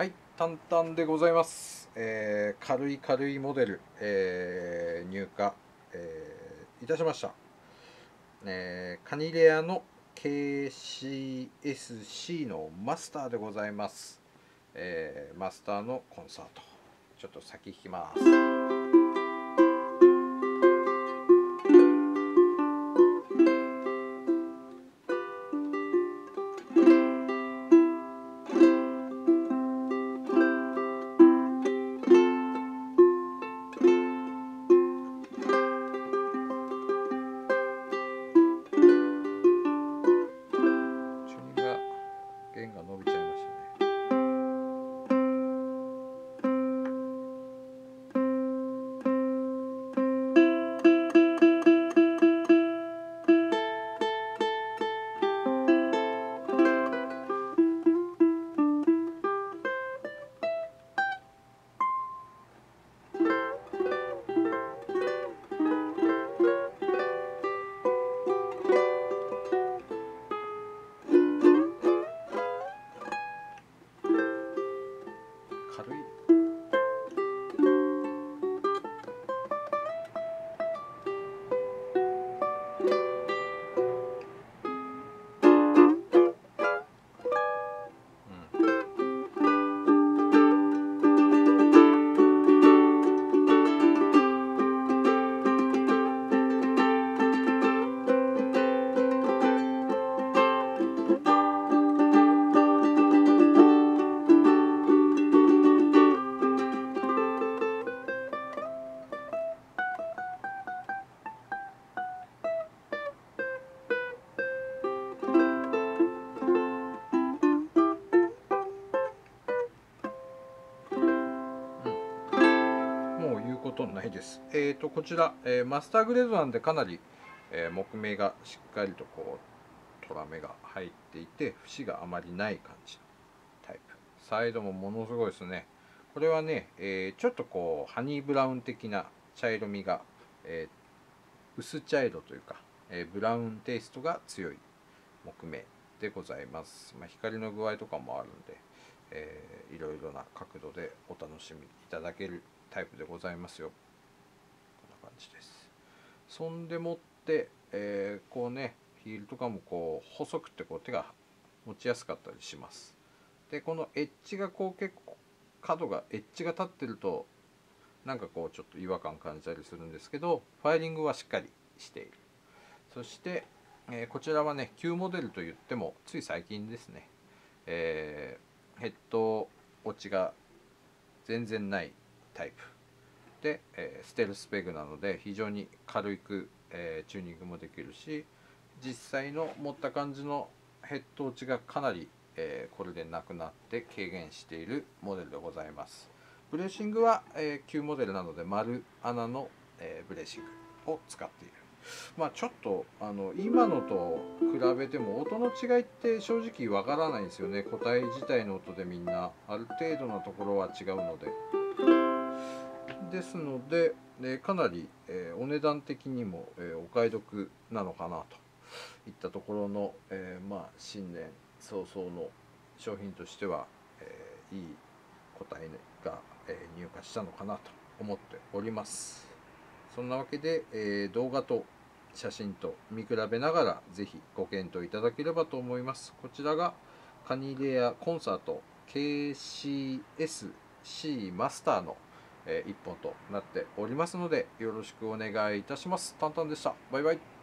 はい、淡々でございます。えー軽い軽いモデル、えー入荷、えーいたしました。えーカニレアの KCSC のマスターでございます。えーマスターのコンサート。ちょっと先弾きます。ないです。えー、とこちら、えーマスターグレードなんでかなり、えー木目がしっかりとこうトラ目が入っていて節があまりない感じのタイプ。サイドもものすごいですね。これはね、えーちょっとこうハニーブラウン的な茶色みが、えー薄茶色というか、えブラウンテイストが強い木目でございます、まあ、光の具合とかもあるんで、えーいろいろな角度でお楽しみいただけるタイプでございますよ。感じです。そんでもって、えーこうねヒールとかもこう細くてこう手が持ちやすかったりします。でこのエッジがこう結構角がエッジが立ってるとなんかこうちょっと違和感感じたりするんですけどファイリングはしっかりしている。そして、えーこちらはね旧モデルといってもつい最近ですね、えーヘッド落ちが全然ないタイプ、えーステルスペグなので非常に軽く、えーチューニングもできるし実際の持った感じのヘッド落ちがかなり、えーこれでなくなって軽減しているモデルでございます。ブレーシングは、え旧モデルなので丸穴の、えブレーシングを使っている。まあちょっとあの今のと比べても音の違いって正直わからないんですよね。個体自体の音でみんなある程度のところは違うので。ですので、えかなり、えお値段的にも、えお買い得なのかなといったところの、えまあ新年早々の商品としては、えいい個体が、え入荷したのかなと思っております。そんなわけで、え動画と写真と見比べながらぜひご検討いただければと思います。こちらがカニレアコンサート KCSC マスターの、えー一本となっておりますのでよろしくお願いいたします。タンタンでした。バイバイ。